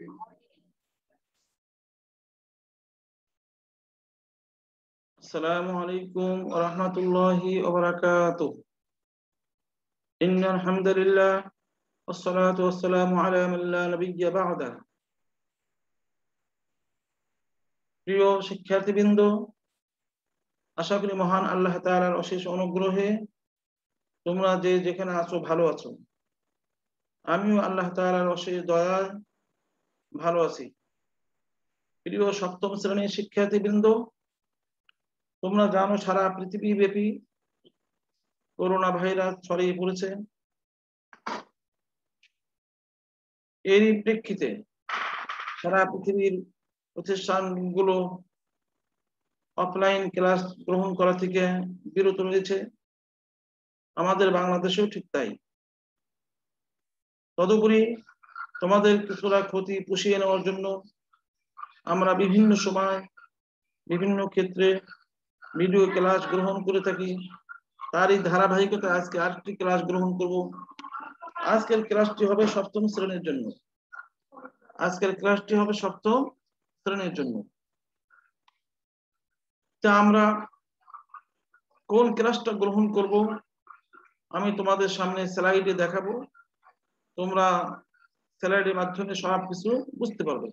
Okay. Assalamualaikum warahmatullahi wabarakatuh. Innal hamdalillah wassalatu wassalamu ala man la nabiyya ba'da. প্রিয় শিক্ষার্থীবৃন্দ আশা করি মহান আল্লাহ তাআলার অশেষ অনুগ্রহে তোমরা যে যেখানে আছো ভালো আছো আমিও আল্লাহ তাআলার অশেষ দয়ায় ভালো আছি। প্রিয় সপ্তম শ্রেণির শিক্ষার্থীবৃন্দ, তোমরা জানো সারা পৃথিবী ব্যাপী করোনা ভাইরাস ছড়িয়ে পড়েছে। এরই প্রেক্ষিতে সারা পৃথিবীর প্রতিষ্ঠানগুলো অফলাইন ক্লাস গ্রহণ করা থেকে বিরত রয়েছে। আমাদের বাংলাদেশেও ঠিক তাই। তদুপরি তোমাদের কিছুটা ক্ষতি পুষিয়ে নেওয়ার জন্য আমরা বিভিন্ন সময় বিভিন্ন ক্ষেত্রে ভিডিও ক্লাস গ্রহণ করে থাকি। তারই ধারাবাহিকতা আজকে আরেকটি ক্লাস গ্রহণ করব। আজকের ক্লাসটি হবে সপ্তম শ্রেণির জন্য। আজকের ক্লাসটি হবে সপ্তম শ্রেণির জন্য। তা আমরা কোন ক্লাসটা গ্রহণ করব? আমি তোমাদের সামনে স্লাইডে দেখাবো। তোমরা স্লাইডের মাধ্যমে সব কিছু বুঝতে পারবে।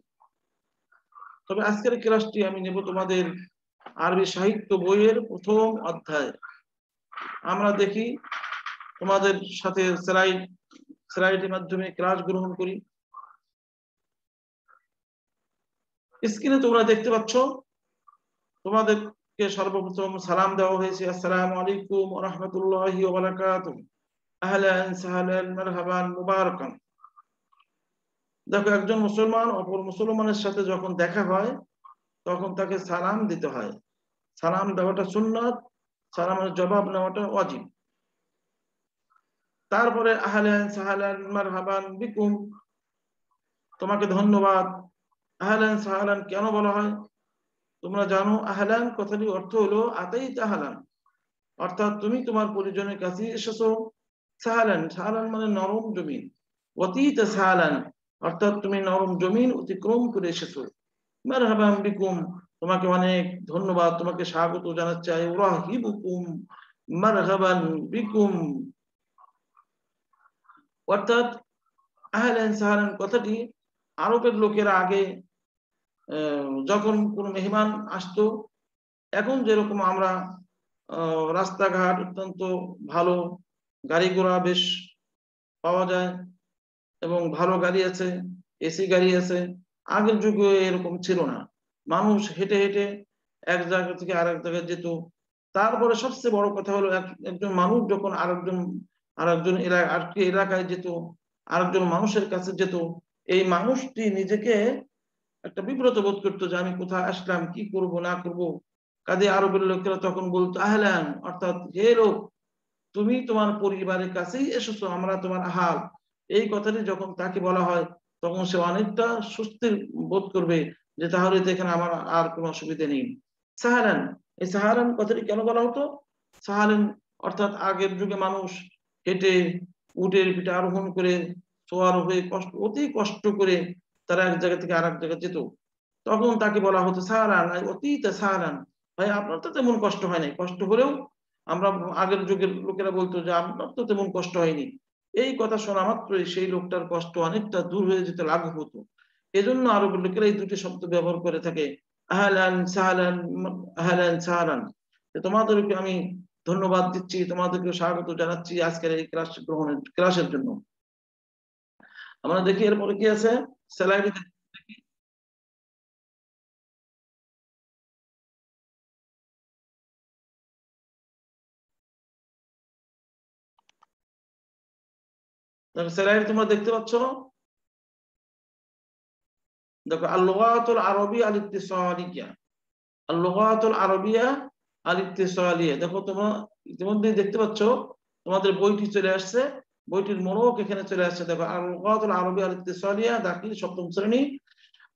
তবে আজকের ক্লাসটি আমি নেব তোমাদের আরবি সাহিত্য বইয়ের প্রথম অধ্যায়। আমরা দেখি তোমাদের সাথে স্লাইড স্লাইডের মাধ্যমে ক্লাস গ্রহণ করি। স্ক্রিনে তোমরা দেখতে পাচ্ছ, তোমাদেরকে সর্বপ্রথম সালাম দেওয়া হয়েছে, আসসালামু আলাইকুম রহমতুল্লাহি আহলান সাহলান মারহাবান মুবারাকান। দেখো, একজন মুসলমান অপর মুসলমানের সাথে যখন দেখা হয়, তখন তাকে সালাম দিতে হয়। সালাম দেওয়াটা সুন্নত, সালামের জবাব নেওয়াটা অজিব তারপরে, আহলান বিকুম। তোমাকে ধন্যবাদ। আহলান সাহালান কেন বলা হয়? তোমরা জানো, আহলান কথাটি অর্থ হলো, আতাই তাহালান। অর্থাৎ তুমি তোমার পরিজনের কাছে এসেছ। সাহালান সাহালান মানে নরম জমিন। অতীত সাহালান অর্থাৎ তুমি নরম জমিন অতিক্রম করে এসেছ। মারহাবান বিকুম, তোমাকে অনেক ধন্যবাদ, তোমাকে স্বাগত জানাচ্ছি। রাহিবুকুম মারহাবান বিকুম। অর্থাৎ আহলান সাহালান কথাটি আরবের লোকেরা আগে যখন কোনো মেহমান আসতো, এখন যেরকম আমরা রাস্তাঘাট অত্যন্ত ভালো, গাড়ি ঘোড়া বেশ পাওয়া যায়। এবং ভালো গাড়ি আছে, এসি গাড়ি আছে। আগের যুগে এরকম ছিল না। মানুষ হেঁটে হেঁটে এক জায়গা থেকে আরেক জায়গায় যেত। তারপরে সবচেয়ে বড় কথা হলো একজন মানুষ যখন আরেকজন আরেকজন আরেকটি এলাকায় যেত, আরেকজন মানুষের কাছে যেত, এই মানুষটি নিজেকে একটা বিব্রত বোধ করতো যে আমি কোথায় আসলাম, কি করব, না করব। কাজে আরবের লোকেরা তখন বলতো, আহলান অর্থাৎ, হে লোক, তুমি তোমার পরিবারের কাছেই এসেছ, আমরা তোমার আহাল। এই কথাটি যখন তাকে বলা হয়, তখন সে অনেকটা সুস্থির বোধ করবে যে তাহলে তো এখানে আমার আর কোনো অসুবিধা নেই। সাহারান, এই সাহারান কথাটি কেন বলা হতো? সাহারান অর্থাৎ আগের যুগে মানুষ হেঁটে উটের পিঠে আরোহণ করে, সোয়ার হয়ে কষ্ট, অতি কষ্ট করে তারা এক জায়গা থেকে আর এক জায়গায় যেত। তখন তাকে বলা হতো, সাহারান অতীত সাহারান, ভাই আপনার তো তেমন কষ্ট হয় নাই। কষ্ট হলেও আমরা আগের যুগের লোকেরা বলতো যে আপনার তো তেমন কষ্ট হয়নি। এই কথা শোনা মাত্রই সেই লোকটার কষ্ট অনেকটা দূর হয়ে যেতে লাগু হতো। এজন্য আরব লোকেরা এই দুটি শব্দ ব্যবহার করে থাকে তোমাদেরকে আমি ধন্যবাদ দিচ্ছি, তোমাদেরকে স্বাগত জানাচ্ছি আজকের এই ক্লাস গ্রহণের, ক্লাসের জন্য। আমরা দেখি এরপরে কি আছে? স্যালারি স্যালারি তোমরা দেখতে পাচ্ছ? দেখো, আল্লুগাতুল আরবি আল ইত্তিসালিয়া আল্লুগাতুল আরবিয়া আল ইত্তিসালিয়া দেখো, তোমরা ইতিমধ্যে দেখতে পাচ্ছ, তোমাদের বইটি চলে আসছে। বইটির মনোক এখানে চলে আসছে। দেখো, আল্লুগাতুল আরবি আল ইত্তিসালিয়া দাখিল সপ্তম শ্রেণি।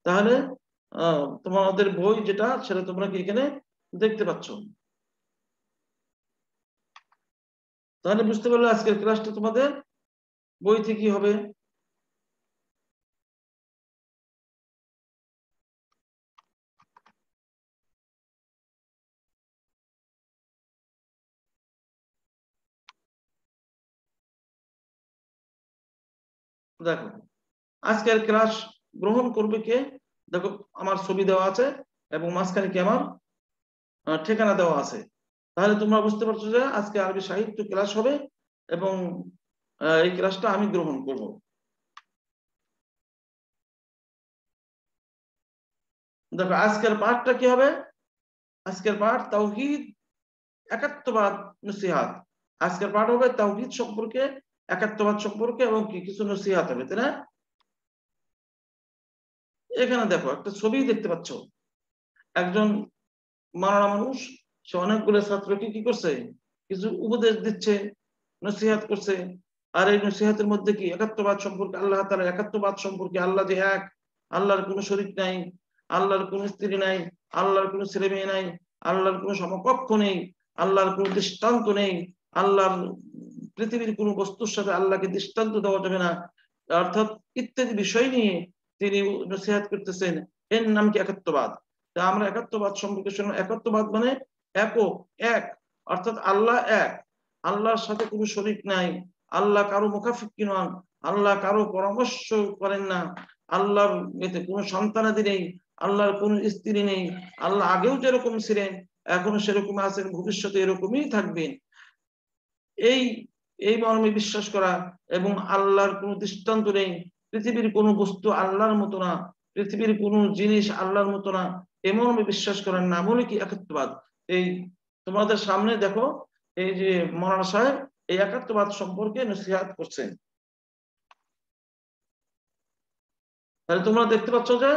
তাহলে তোমাদের বই যেটা, সেটা তোমরা কি এখানে দেখতে পাচ্ছ? তাহলে বুঝতে পারলে আজকের ক্লাসটা তোমাদের বইতে কি হবে? দেখো, আজকের ক্লাস গ্রহণ করবে কে? দেখো, আমার ছবি দেওয়া আছে এবং মাঝখানে কি আমার ঠিকানা দেওয়া আছে। তাহলে তোমরা বুঝতে পারছ যে আজকে আরবি সাহিত্য ক্লাস হবে এবং এই ক্লাসটা আমি গ্রহণ করব। দেখো, আজকের পাঠটা কি হবে? আজকের পাঠ তাওহিদ, একাত্মবাদ, নসিহাত। আজকের পাঠ হবে তাওহিদ সম্পর্কে, একাত্মবাদ সম্পর্কে এবং কি কিছু নসিহাত হবে, তাই না? এখানে দেখো, একটা ছবি দেখতে পাচ্ছ। একজন মারা মানুষ, সে অনেকগুলো ছাত্রকে কি করছে? কিছু উপদেশ দিচ্ছে, নসিহাত করছে। আর এই নসিহাতের মধ্যে কি? একাত্মবাদ সম্পর্কে আল্লাহ তালা একাত্মবাদ সম্পর্কে আল্লাহ যে এক, আল্লাহর কোনো শরীর নাই, আল্লাহর কোনো স্ত্রী নাই, আল্লাহর কোনো ছেলে মেয়ে নাই, আল্লাহর কোনো সমকক্ষ নেই, আল্লাহর কোনো দৃষ্টান্ত নেই, আল্লাহর পৃথিবীর কোনো বস্তুর সাথে আল্লাহকে দৃষ্টান্ত দেওয়া যাবে না। অর্থাৎ ইত্যাদি বিষয় নিয়ে তিনি নসিহাত করতেছেন। এর নাম কি একাত্মবাদ? তা আমরা একাত্মবাদ সম্পর্কে শুনলাম। একাত্মবাদ মানে একক, এক, অর্থাৎ আল্লাহ এক, আল্লাহর সাথে কোনো শরিক নাই আল্লাহ কারও মুখাফিকি নন? আল্লাহ কারও পরামর্শ করেন না। আল্লাহর এতে কোনো সন্তানাদি নেই, আল্লাহর কোন স্ত্রী নেই, আল্লাহ আগেও যেরকম ছিলেন, এখনও সেরকম আছেন, ভবিষ্যতে এরকমই থাকবেন। এই এই মর্মে বিশ্বাস করা এবং আল্লাহর কোনো দৃষ্টান্ত নেই, পৃথিবীর কোনো বস্তু আল্লাহর মতো না, পৃথিবীর কোনো জিনিস আল্লাহর মতো না এমন বিশ্বাস করার নাম হলো কি একাত্মবাদ এই, তোমাদের সামনে দেখো, এই যে মরানা সাহেব এই একাত্মবাদ সম্পর্কে নসিহাত করছেন। তাহলে তোমরা দেখতে পাচ্ছ যে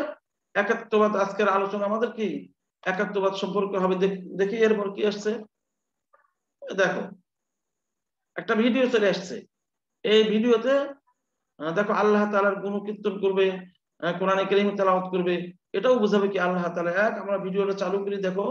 একাত্মবাদ আজকের আলোচনা আমাদের কি? একাত্মবাদ সম্পর্কে হবে দেখি এরপর কি আসছে। দেখো, একটা ভিডিও চলে আসছে। এই ভিডিওতে দেখো আল্লাহ তালার গুণ কীর্তন করবে কোরআনে কেরিম তেলাওয়াত করবে। এটাও বোঝাবে কি আল্লাহ তালা এক, আমরা ভিডিওটা চালু করি, দেখো।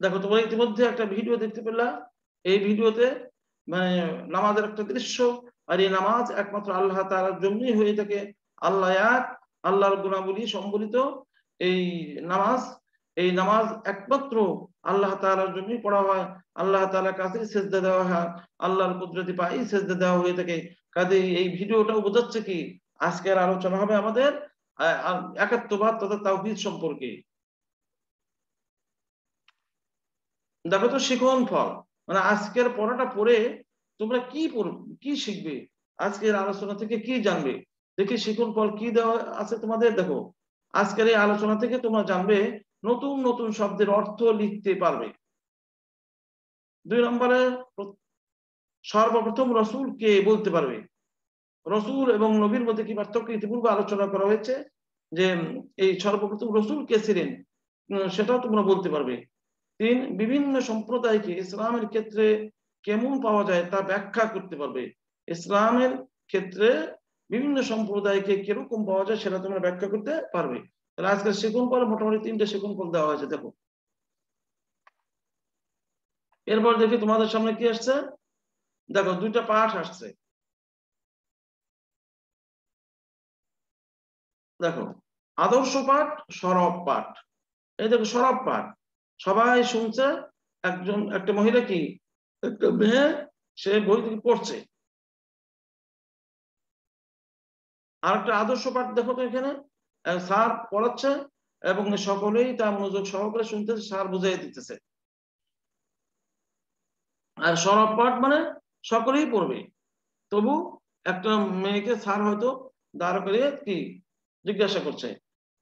দেখো, তোমরা ইতিমধ্যে একটা ভিডিও দেখতে পেলা। এই ভিডিওতে মানে নামাজের একটা দৃশ্য। আর এই নামাজ একমাত্র আল্লাহ তালার জন্যই হয়ে থাকে। আল্লাহ এক, আল্লাহর গুণাবলী সম্বলিত এই নামাজ। এই নামাজ একমাত্র আল্লাহ তালার জন্যই পড়া হয়। আল্লাহ তালার কাছে সেজদা দেওয়া হয়। আল্লাহর কুদরতি পাই সেজদা দেওয়া হয়ে থাকে। কাজে এই ভিডিওটাও বোঝাচ্ছে কি, আজকের আলোচনা হবে আমাদের একাত্মবাদ তথা তাওহিদ সম্পর্কে। দেখো তো শিখন ফল। মানে আজকের পড়াটা পড়ে তোমরা কি কি শিখবে? আজকের আলোচনা থেকে কি জানবে? দেখি শিখন ফল কি দেওয়া আছে তোমাদের, দেখো। আজকের এই আলোচনা থেকে তোমরা জানবে নতুন নতুন শব্দের অর্থ লিখতে পারবে। দুই নম্বরে সর্বপ্রথম রসুল কে বলতে পারবে। রসুল এবং নবীর মধ্যে কি পার্থক্য? ইতিপূর্বে আলোচনা করা হয়েছে যে, এই সর্বপ্রথম রসুল কে ছিলেন? সেটাও তোমরা বলতে পারবে। তিন বিভিন্ন সম্প্রদায়কে ইসলামের ক্ষেত্রে কেমন পাওয়া যায় তা ব্যাখ্যা করতে পারবে। ইসলামের ক্ষেত্রে বিভিন্ন সম্প্রদায়কে কীরকম পাওয়া যায় সেটা তোমরা ব্যাখ্যা করতে পারবে। তাহলে আজকে সেগুন ফল মোটামুটি তিনটে সেগুন ফল দেওয়া হয়েছে, দেখো। এরপর দেখি তোমাদের সামনে কি আসছে? দেখো, দুইটা পাঠ আসছে। দেখো, আদর্শ পাঠ, সরব পাঠ। এই দেখো, সরব পাঠ। সবাই শুনছে, একজন, একটা মহিলা কি? একটা মেয়ে, সে বই থেকে পড়ছে। আর একটা আদর্শ পাঠ দেখো তো এখানে। স্যার পড়াচ্ছে এবং সকলেই তার মনোযোগ সহকারে শুনতেছে, স্যার বুঝাই দিতেছে। আর সরব পাঠ মানে সকলেই পড়বে। তবু একটা মেয়েকে স্যার হয়তো দাঁড় করে কি জিজ্ঞাসা করছে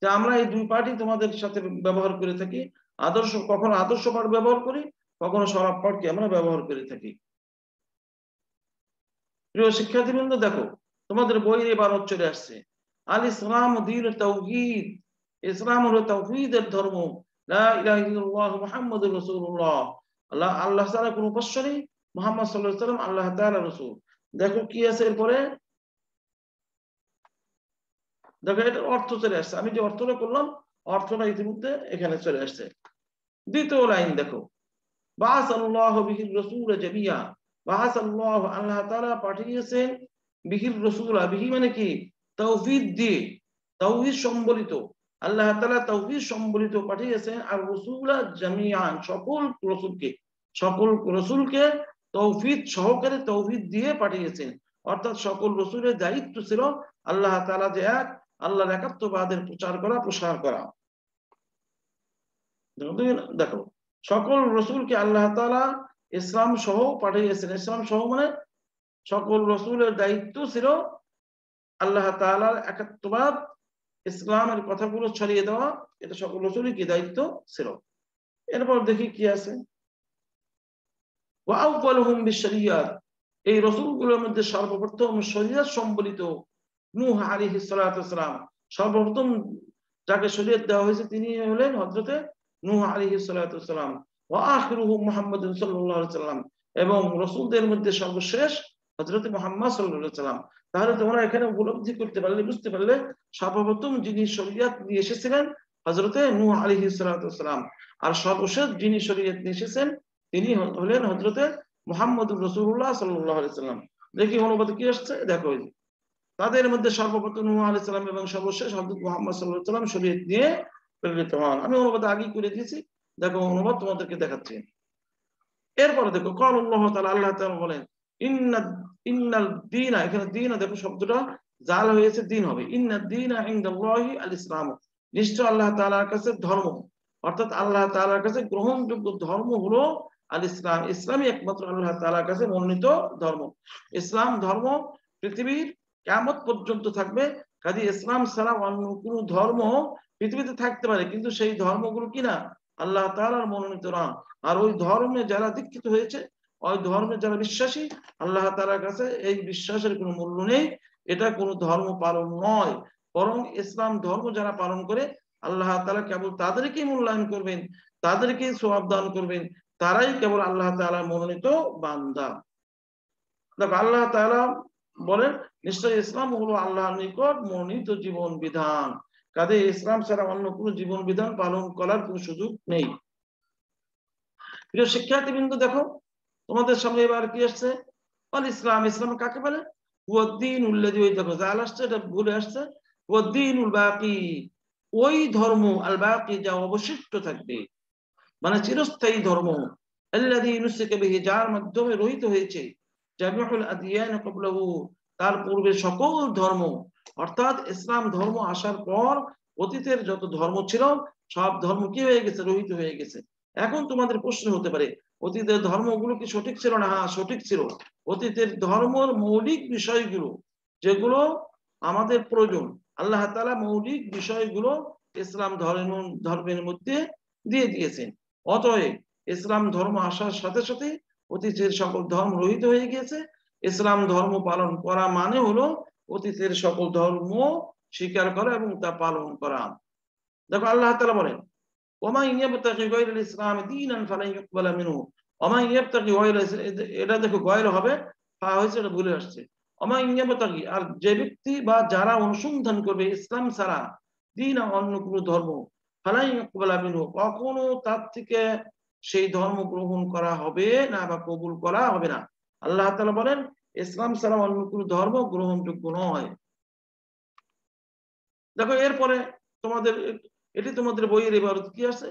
যে, আমরা এই দুই পাঠই তোমাদের সাথে ব্যবহার করে থাকি আদর্শ, কখনো আদর্শ পাঠ ব্যবহার করি, কখনো সরব পাঠকে আমরা ব্যবহার করে থাকি? প্রিয় শিক্ষার্থীবৃন্দ, দেখো, তোমাদের বইয়ের এবার চলে আসছে। আল ইসলাম দিন তৌহিদ, ইসলাম হলো তৌহিদের ধর্ম। মোহাম্মদ রসুল্লাহ আল্লাহ আল্লাহ তাআলা কোনো মোহাম্মদ সাল্লাম আল্লাহ তাআলা রাসূল। দেখো কি আছে এরপরে? দেখো এটা অর্থ চলে আসছে। আমি যে অর্থটা করলাম, অর্থটা ইতিমধ্যে এখানে চলে আসছে। দ্বিতীয় লাইন দেখো। আল্লাহ পাঠিয়েছেন বিহির রসুল। বিহি মানে কি? তৌফিদ দিয়ে। তৌহিদ সম্বলিত। আল্লাহ তাআলা তৌহিদ সম্বলিত পাঠিয়েছেন আর রসুলা জামিয়ান সকল রসুলকে সকল রসুলকে তৌফিদ সহকারে তৌফিদ দিয়ে পাঠিয়েছেন। অর্থাৎ সকল রসুলের দায়িত্ব ছিল আল্লাহ তাআলা যে এক, আল্লাহর একাত্মবাদের প্রচার করা, প্রসার করা। দেখো, সকল রসুলকে আল্লাহ তালা ইসলাম সহ পাঠিয়েছেন। ইসলাম সহ মানে সকল রসুলের দায়িত্ব ছিল আল্লাহ তালার একাত্মবাদ ইসলামের কথাগুলো ছড়িয়ে দেওয়া, এটা সকল রসুলই কি দায়িত্ব ছিল। এরপর দেখি কি আছে। এই রসুলগুলোর মধ্যে সর্বপ্রথম শরীয়ত সম্বলিত নূহ আলী সালাম। সর্বপ্রথম যাকে শরীয়ত দেওয়া হয়েছে তিনি হলেন হজরতে নূহ আলী সালাম ও আখরুহু মোহাম্মদ সাল্লাম এবং রসুলদের মধ্যে সর্বশেষ হজরত মোহাম্মদ সাল্লাম তাহলে তোমরা এখানে উপলব্ধি করতে পারলে, বুঝতে পারলে সর্বপ্রথম যিনি শরীয়ত নিয়ে এসেছিলেন হজরতে নূহ আলী সালাম আর সর্বশেষ যিনি শরীয়ত নিয়ে এসেছেন, তিনি হলেন হজরতে মোহাম্মদ রসুল্লাহ সাল্লাহ সাল্লাম দেখি অনুবাদ কি আসছে? দেখো তাদের মধ্যে সর্বপ্রথম নূহ আলী সাল্লাম এবং সর্বশেষ হজরত মোহাম্মদ সাল্লাহ সাল্লাম শরীয়ত নিয়ে প্রেরিত হন। আমি অনুবাদ আগেই করে দিয়েছি। দেখো, অনুবাদ তোমাদেরকে দেখাচ্ছি। এরপরে দেখো কল আল্লাহ তালা আল্লাহ তালা বলেন ইন্না ইন্নাল দিনা, এখানে দিনা দেখো শব্দটা, জাল হয়েছে, দিন হবে। ইন্না দিনা ইন্দাল্লাহি আল ইসলাম নিশ্চয় আল্লাহ তাআলার কাছে ধর্ম। অর্থাৎ আল্লাহ তাআলার কাছে গ্রহণযোগ্য ধর্ম হলো আল ইসলাম ইসলামই একমাত্র আল্লাহ তাআলার কাছে মনোনীত ধর্ম। ইসলাম ধর্ম পৃথিবীর কেমত পর্যন্ত থাকবে। কাজে ইসলাম ছাড়া অন্য কোন ধর্ম পৃথিবীতে থাকতে পারে, কিন্তু সেই ধর্মগুলো কিনা আল্লাহ তালার মনোনীত না আর ওই ধর্মে যারা দীক্ষিত হয়েছে, ওই ধর্মে যারা বিশ্বাসী, আল্লাহ তালার কাছে এই বিশ্বাসের কোনো মূল্য নেই। এটা কোনো ধর্ম পালন নয়। বরং ইসলাম ধর্ম যারা পালন করে, আল্লাহ তালা কেবল তাদেরকেই মূল্যায়ন করবেন, তাদেরকেই সোয়াব দান করবেন, তারাই কেবল আল্লাহ তালা মনোনীত বান্দা। দেখো, আল্লাহ তালা বলেন নিশ্চয় ইসলাম হলো আল্লাহর নিকট মনোনীত জীবন বিধান। কাজে ইসলাম ছাড়া অন্য কোনো জীবন বিধান পালন করার কোনো সুযোগ নেই। প্রিয় শিক্ষার্থী বিন্দু দেখো, তোমাদের সামনে এবার কি আসছে? বল, ইসলাম ইসলাম কাকে বলে? উদ্দিন উল্লেদি ওই দেখো জাল আসছে, এটা ভুলে আসছে। উদ্দিন উল বাকি, ওই ধর্ম আল বাকি যা অবশিষ্ট থাকবে। মানে চিরস্থায়ী ধর্ম। বিহি, যার মাধ্যমে রহিত হয়েছে। জামিউল আদিয়ান তার পূর্বে সকল ধর্ম, অর্থাৎ ইসলাম ধর্ম আসার পর অতীতের যত ধর্ম ছিল, সব ধর্ম কি হয়ে গেছে? রহিত হয়ে গেছে। এখন তোমাদের প্রশ্ন হতে পারে, অতীতের ধর্মগুলো কি সঠিক ছিল না? হ্যাঁ সঠিক ছিল। অতীতের ধর্মর মৌলিক বিষয়গুলো, যেগুলো আমাদের প্রয়োজন, আল্লাহ তালা মৌলিক বিষয়গুলো ইসলাম ধর্ম, ধর্মের মধ্যে দিয়ে দিয়েছেন। অতএব ইসলাম ধর্ম আসার সাথে সাথে অতীতের সকল ধর্ম রহিত হয়ে গিয়েছে। ইসলাম ধর্ম পালন করা মানে হলো অতীতের সকল ধর্ম স্বীকার করা এবং তা পালন করা। দেখো আল্লাহ বলেন ইসলাম এটা দেখো গয়র হবে ফা হয়েছে, এটা ভুলে আসছে। ওমা ইয়াবতাগি, আর যে ব্যক্তি বা যারা অনুসন্ধান করবে ইসলাম ছাড়া, দিন অন্য কোনো ধর্ম ফালান ইউকবালা মিনহু, কখনো তার থেকে সেই ধর্ম গ্রহণ করা হবে না বা কবুল করা হবে না। আল্লাহ তাআলা বলেন, ইসলাম ছাড়া অন্য কোনো ধর্ম গ্রহণযোগ্য নয়। দেখো, এরপরে তোমাদের, এটি তোমাদের বইয়ের ইবারত কি আছে?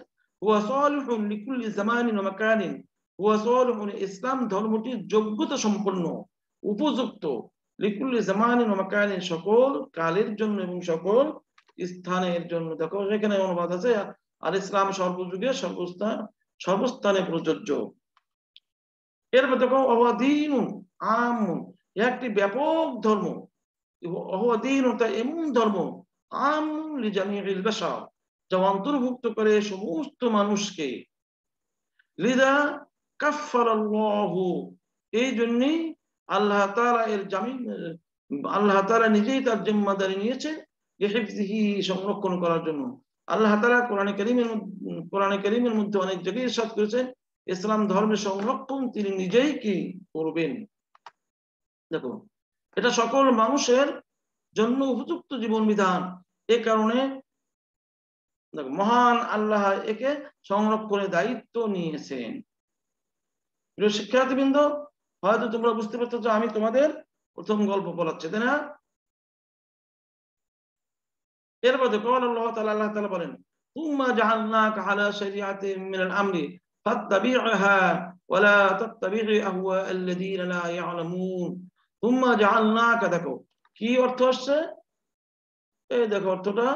ইসলাম ধর্মটি যোগ্যতা সম্পন্ন, উপযুক্ত। সকল কালের জন্য এবং সকল স্থানের জন্য। দেখো, এখানে অনুবাদ আছে, আর ইসলাম সর্বযুগে সর্বস্থান সর্বস্থানে প্রযোজ্য। এরপর দেখো অবাদিন আমুন একটি ব্যাপক ধর্ম। অবাদিন এমন ধর্ম লিজামিল বাশার যা অন্তর্ভুক্ত করে সমস্ত মানুষকে। লিদা কাফার এই জন্যই আল্লাহ তারা এর জামিন, আল্লাহ তারা নিজেই তার জিম্মাদারি নিয়েছে সংরক্ষণ করার জন্য। আল্লাহ তারা কোরআন করিমের কোরআন করিমের মধ্যে অনেক জায়গায় ইরশাদ করেছেন, ইসলাম ধর্মের সংরক্ষণ তিনি নিজেই কি করবেন? দেখো, এটা সকল মানুষের জন্য উপযুক্ত জীবন বিধান। এ কারণে দেখো, মহান আল্লাহ একে সংরক্ষণের দায়িত্ব নিয়েছেন। শিক্ষার্থীবৃন্দ, হয়তো তোমরা বুঝতে পারছ আমি তোমাদের প্রথম গল্প বলাচ্ছি তাই না? এরপরে কল আল্লাহ তাআলা আল্লাহ তাআলা বলেন তুম্মা জাআলনাকা আলা শারিআতিন মিনাল আমরি ফাত্তাবি'হা ওয়া লা তাত্তাবি'ি আহওয়া আল্লাযীনা লা ইয়ালামুন। তুম্মা জাআলনাকা, দেখো, কি অর্থ হচ্ছে এই দেখো, অর্থটা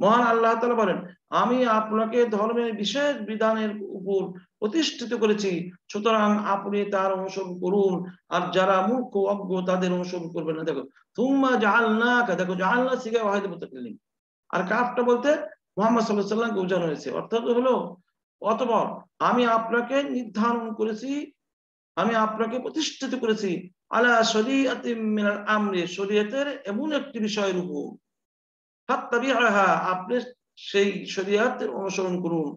মহান আল্লাহ তাআলা বলেন, আমি আপনাকে ধর্মের বিশেষ বিধানের উপর প্রতিষ্ঠিত করেছি। সুতরাং আপনি তার অনুসরণ করুন। আর যারা মূর্খ, অজ্ঞ, তাদের অনুসরণ করবেন না। দেখো তুম্মা জাহালনাকা দেখো জাহালনা শিখে ওয়াহিদ মুতাকাল্লিম আর কাফটা বলতে মোহাম্মদ সাল্লাল্লাহু আলাইহি বোঝানো হয়েছে। অর্থাৎ হলো, অতঃপর আমি আপনাকে নির্ধারণ করেছি, আমি আপনাকে প্রতিষ্ঠিত করেছি। আলা শরীআতিম মিনাল আমরি, শরীয়তের এমন একটি বিষয়ের উপর। ফাত্তাবিআহা, আপনি সেই শরীয়তের অনুসরণ করুন।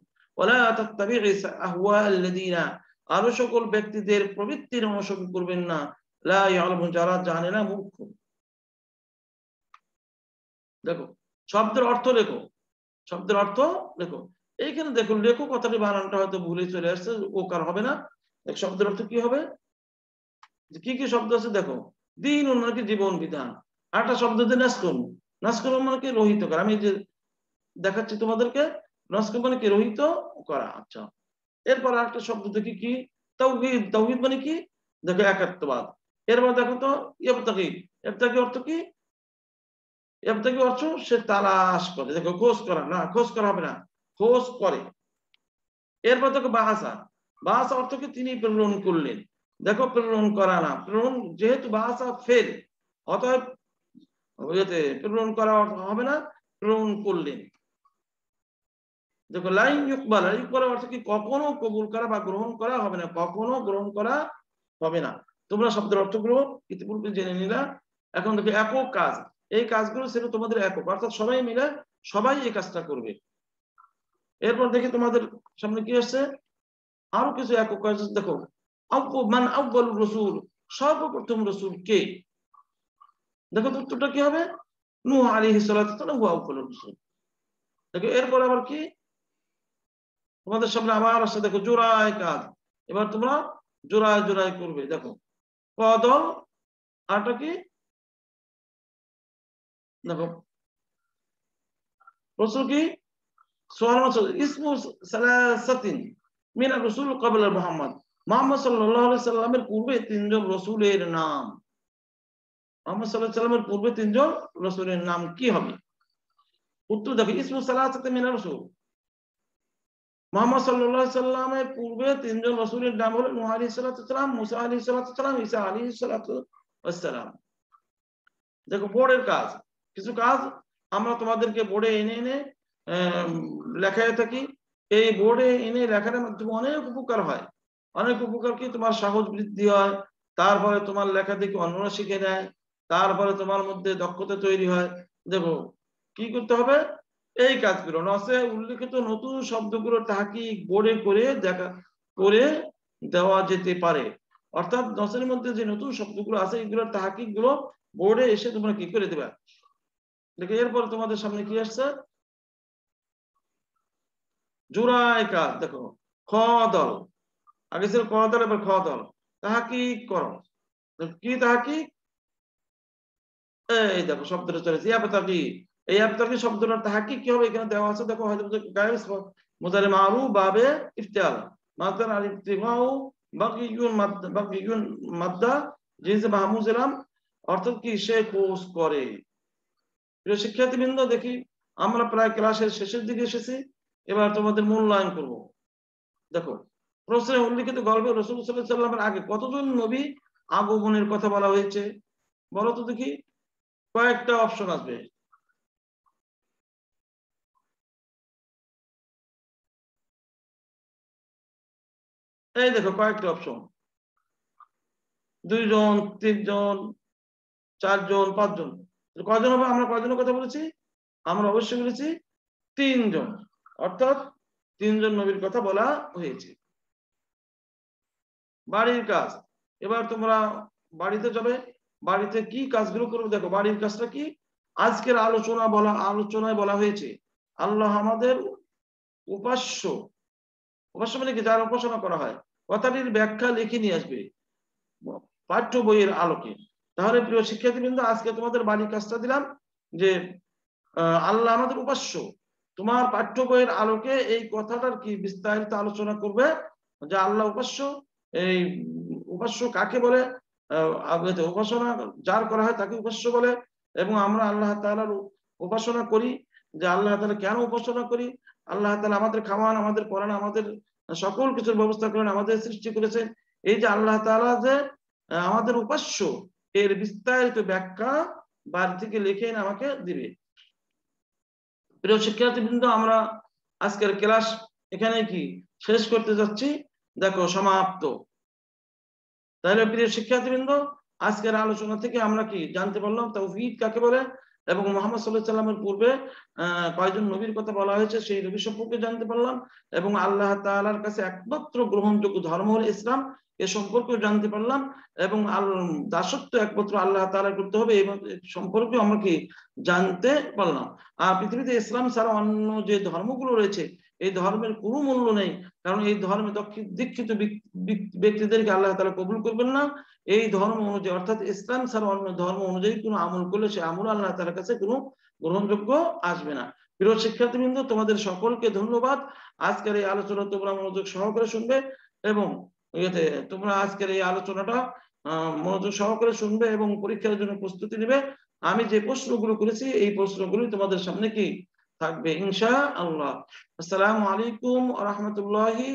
আরও সকল ব্যক্তিদের প্রবৃত্তির অনুসরণ করবেন না। লা যারা জানে না মূর্খ। দেখো, শব্দের অর্থ লেখো। শব্দের অর্থ লেখো। এইখানে দেখো লেখো কথাটি বানানটা হয়তো ভুলে চলে আসছে, ও কার হবে না। শব্দের অর্থ কি হবে? কি কি শব্দ আছে দেখো, দিন মানে জীবন বিধান। আরেকটা শব্দ দিয়ে নাসকন নাসকন মানে কি? রহিত করা আমি যে দেখাচ্ছি তোমাদেরকে নাসকন মানে কি রহিত করা আচ্ছা। এরপর আরেকটা শব্দ দেখি কি? তৌহিদ তৌহিদ মানে কি? দেখো একাত্মবাদ। এরপর দেখো তো ইবতাকি ইবতাকি অর্থ কি? ইবতাকি অর্থ সে তালাশ করে। দেখো, খোঁজ করা, না, খোঁজ করা হবে না। খোঁজ করে। এরপর দেখো বাহাসা। বাহাসা অর্থ কি? তিনি প্রেরণ করলেন। দেখো, প্রেরণ করা না। প্রেরণ যেহেতু বাহাসা ফেল অতএব প্রেরণ করা হবে না, প্রেরণ করলেন। দেখো, লাইন ইউকবাল ইউকবাল অর্থ কি? কখনো কবুল করা বা গ্রহণ করা হবে না। কখনো গ্রহণ করা হবে না। তোমরা শব্দের অর্থগুলো ইতিপূর্বে জেনে নিলা। এখন দেখো, একক কাজ। এই কাজগুলো ছিল তোমাদের একক। অর্থাৎ সবাই মিলে সবাই এই কাজটা করবে। এরপর দেখি তোমাদের সামনে কি আসছে? আরও কিছু একক কাজ দেখো মান আব্বাল রসুল, সর্বপ্রথম রসুল কে? দেখো, উত্তরটা কি হবে? নু আলী হিসালাম হু আব্বাল রসুল। দেখো, এরপর আবার কি? তোমাদের সামনে আবার আসছে, দেখো জোড়ায় কাজ এবার তোমরা জোড়ায় জোড়ায় করবে, দেখো। কদল আরটা কি? দেখো। রসুল কি? সালাসাতিন সাল্লামের পূর্বে তিনজন রসুলের নাম। মোহাম্মদ সাল্লাহ পূর্বে তিনজন রসুলের নাম কি হবে? উত্তর দেখো, ইসমু সালাসাতে মিনা রসুল। মোহাম্মদ সাল্লাহ সাল্লামের পূর্বে তিনজন রসুলের নাম হলো নুহ আলী সাল্লাম মুসা আলী সাল্লাম ইসা আলী সাল্লাম দেখো, বোর্ডের কাজ। কিছু কাজ আমরা তোমাদেরকে বোর্ডে এনে এনে লেখায় থাকি। এই বোর্ডে এনে লেখার মাধ্যমে অনেক উপকার হয়। অনেক উপকার কি? তোমার সাহস বৃদ্ধি হয়, তারপরে তোমার লেখা দেখে অন্যরা শিখে নেয়, তারপরে তোমার মধ্যে দক্ষতা তৈরি হয়। দেখো, কি করতে হবে? এই কাজগুলো। নসে উল্লেখিত নতুন শব্দগুলো তাহাকি বোর্ডে করে দেখা, করে দেওয়া যেতে পারে। অর্থাৎ নসের মধ্যে যে নতুন শব্দগুলো আছে এগুলোর তাহাকিকগুলো বোর্ডে এসে তোমরা কি করে দেবে? দেখো, এরপর তোমাদের সামনে কি আসছে? জোড়ায় কাজ দেখো খ দল আগে ছিল ক দল এবার খ দল তাহাকি করো কি তাহাকি এই দেখো, শব্দটা চলেছে ইয়াবতাকি এই ইয়াবতাকি শব্দটা তাহাকি কি হবে? এখানে দেওয়া আছে, দেখো, হয়তো গায়েস মুজারে মারু বাবে ইফতিয়াল। মাদার আল ইফতিমাউ বাকিয়ুন মাদ্দা বাকিয়ুন মাদ্দা, জিনসে মাহমুজ এলাম অর্থাৎ কি? সে কোর্স করে। প্রিয় শিক্ষার্থীবৃন্দ, দেখি, আমরা প্রায় ক্লাসের শেষের দিকে এসেছি, এবার তোমাদের মূল্যায়ন করব। দেখো প্রশ্নে উল্লিখিত গল্পে রসুল সাল্লামের আগে কতজন নবী আগমনের কথা বলা হয়েছে? বলো তো দেখি, কয়েকটা অপশন আসবে। এই দেখো কয়েকটা অপশন দুইজন, তিনজন, চারজন, পাঁচজন। কজন হবে? আমরা কয়জনের কথা বলেছি? আমরা অবশ্যই বলেছি তিনজন। অর্থাৎ তিনজন নবীর কথা বলা হয়েছে। বাড়ির কাজ। এবার তোমরা বাড়িতে যাবে। বাড়িতে কি কাজগুলো করবে? দেখো, বাড়ির কাজটা কি? আজকের আলোচনা বলা, আলোচনায় বলা হয়েছে, আল্লাহ আমাদের উপাস্য উপাস্য যার উপাসনা করা হয় কথাটির ব্যাখ্যা লিখে নিয়ে আসবে, পাঠ্য বইয়ের আলোকে। তাহলে প্রিয় শিক্ষার্থীবৃন্দ, আজকে তোমাদের বাড়ির কাজটা দিলাম যে আল্লাহ আমাদের উপাস্য। তোমার পাঠ্য বইয়ের আলোকে এই কথাটার কি বিস্তারিত আলোচনা করবে? যে আল্লাহ উপাস্য, এই উপাস্য কাকে বলে? উপাসনা যার করা হয় তাকে উপাস্য বলে, এবং আমরা আল্লাহ তালার উপাসনা করি। যে আল্লাহ তালা কেন উপাসনা করি? আল্লাহ তালা আমাদের খাওয়ান আমাদের পড়ান আমাদের সকল কিছুর ব্যবস্থা করেন, আমাদের সৃষ্টি করেছেন। এই যে আল্লাহ তালা যে আমাদের উপাস্য, এর বিস্তারিত ব্যাখ্যা বাড়ি থেকে লিখে আমাকে দিবে। প্রিয় শিক্ষার্থীবৃন্দ, আমরা আজকের ক্লাস এখানে কি শেষ করতে যাচ্ছি? দেখো, সমাপ্ত। তাহলে প্রিয় শিক্ষার্থীবৃন্দ, আজকের আলোচনা থেকে আমরা কি জানতে পারলাম? তৌহিদ কাকে বলে? এবং মোহাম্মদ সাল্লাহ সাল্লামের পূর্বে, আহ, কয়জন নবীর কথা বলা হয়েছে সেই নবী সম্পর্কে জানতে পারলাম এবং আল্লাহ তালার কাছে একমাত্র গ্রহণযোগ্য ধর্ম হল ইসলাম। এ সম্পর্কেও জানতে পারলাম এবং দাসত্ব একমাত্র আল্লাহ তালা করতে হবে এই সম্পর্কে আমরা কি জানতে পারলাম। আর পৃথিবীতে ইসলাম ছাড়া অন্য যে ধর্মগুলো রয়েছে, এই ধর্মের কোনো মূল্য নেই, কারণ এই ধর্মে দীক্ষিত ব্যক্তিদেরকে আল্লাহ তালা কবুল করবেন না। এই ধর্ম অনুযায়ী, অর্থাৎ ইসলাম ছাড়া অন্য ধর্ম অনুযায়ী কোনো আমল করলে সে আমল আল্লাহ তালার কাছে কোনো গ্রহণযোগ্য আসবে না। প্রিয় শিক্ষার্থীবৃন্দ, তোমাদের সকলকে ধন্যবাদ। আজকের এই আলোচনা তোমরা মনোযোগ সহকারে শুনবে এবং ইয়েতে তোমরা আজকের এই আলোচনাটা মনোযোগ সহকারে শুনবে এবং পরীক্ষার জন্য প্রস্তুতি নেবে। আমি যে প্রশ্নগুলো করেছি, এই প্রশ্নগুলি তোমাদের সামনে কি থাকবে? ইনশা আল্লাহ আসসালামু আলাইকুম রহমতুল্লাহি